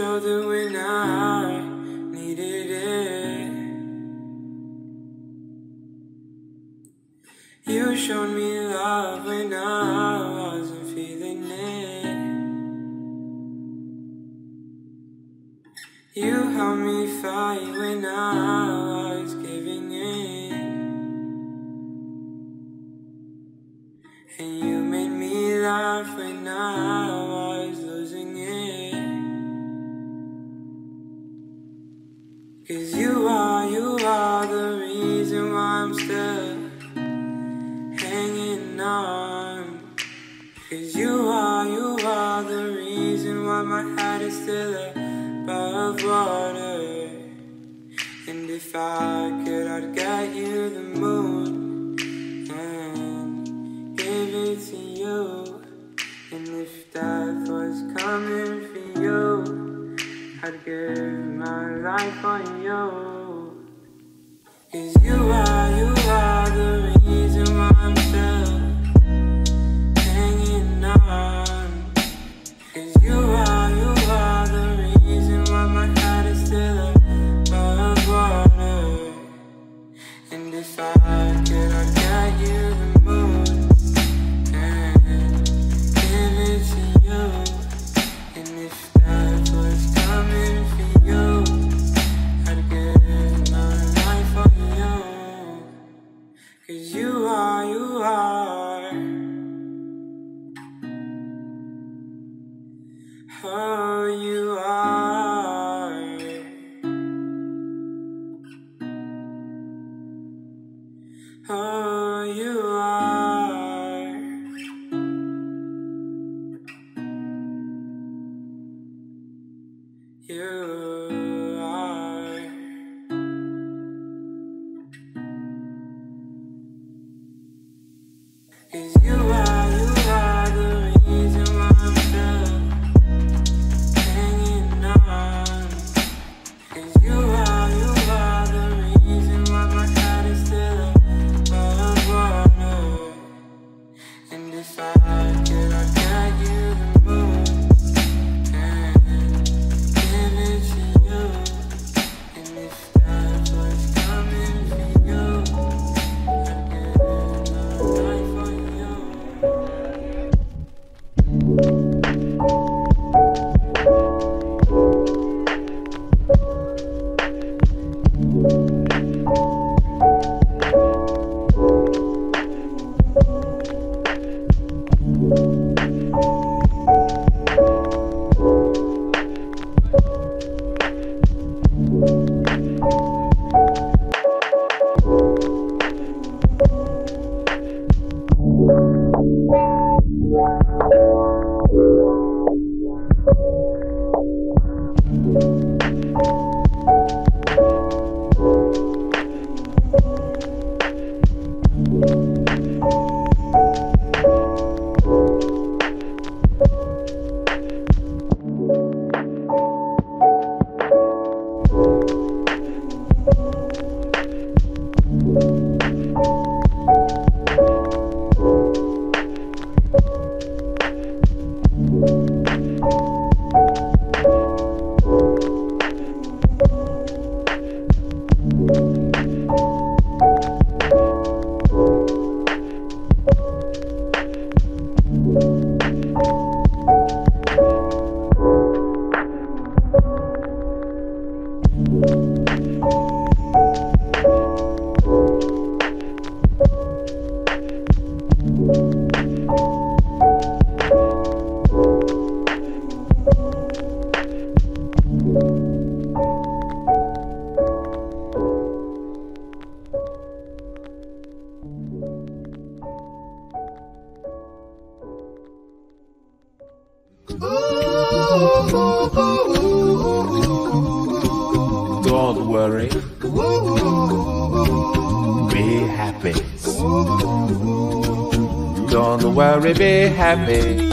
shoulder when I needed it. You showed me love when I wasn't feeling it. You helped me fight when I was giving Cause you are, you are the reason why I'm still hanging on. Cause you are, you are the reason why my head is still above water. And if I could, I'd get I'd give my life on you. Cause you are, you are the reason why I'm still hanging on. Cause you are, you are the reason why my heart is still above water. And if I could, I'd get you the moon and give it to you. And if that Oh, you are. You are. Cause you are Don't worry. Be happy. Don't worry, be happy.